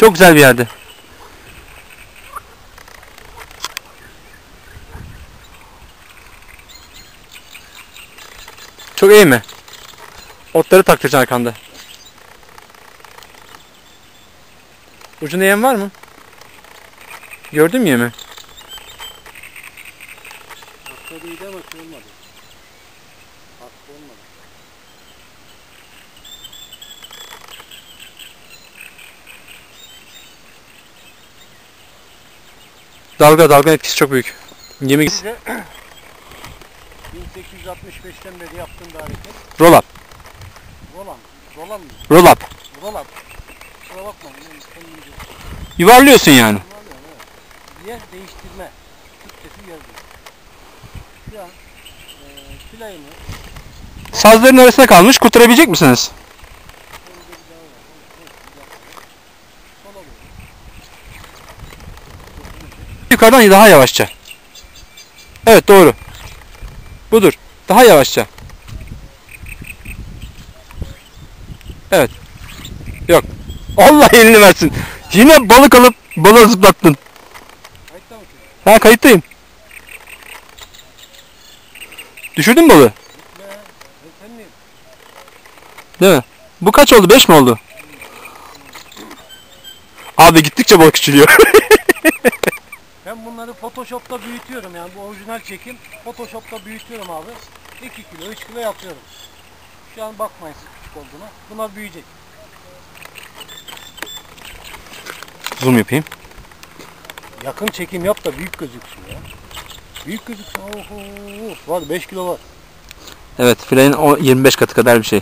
Çok güzel bir yerde. Çok iyi mi? Otları taktıracaksın arkanda. Ucunda yem var mı? Gördün mü yemi? Atladıydı ama şey olmadı. Attı olmadı. Dalga dalga etkisi çok büyük. Bize 1865'ten beri yaptığım bir hareket. roll up. Roland mı? Roll up. Kusura bakma. benim kendimce Yuvarlıyorsun yani. kullanıyorum, evet. Yer değiştirme. Türkçesi yer değiştirme. Şu an e, filayını Sazların arasında kalmış. Kurtarabilecek misiniz? önce bir daha var. Evet, bir dakika. Sola doğru. Yukarıdan daha yavaşça. Evet doğru. Budur. Daha yavaşça. Evet. Yok. Allah elini versin. Yine balık alıp balığı zıplattın. Ha kayıttayım. Düşürdün mü balığı? Değil mi? Bu kaç oldu? 5 mi oldu? Abi gittikçe balık küçülüyor. Bunları Photoshop'ta büyütüyorum yani bu orijinal çekim. Photoshop'ta büyütüyorum abi. 2 kilo 3 kilo yapıyorum. Şu an bakmayın küçük olduğuna. Bunlar büyüyecek. Zoom yapayım. Yakın çekim yap da büyük gözüksün ya. Büyük gözüksün. Oho. Var 5 kilo var. Evet filenin o 25 katı kadar bir şey.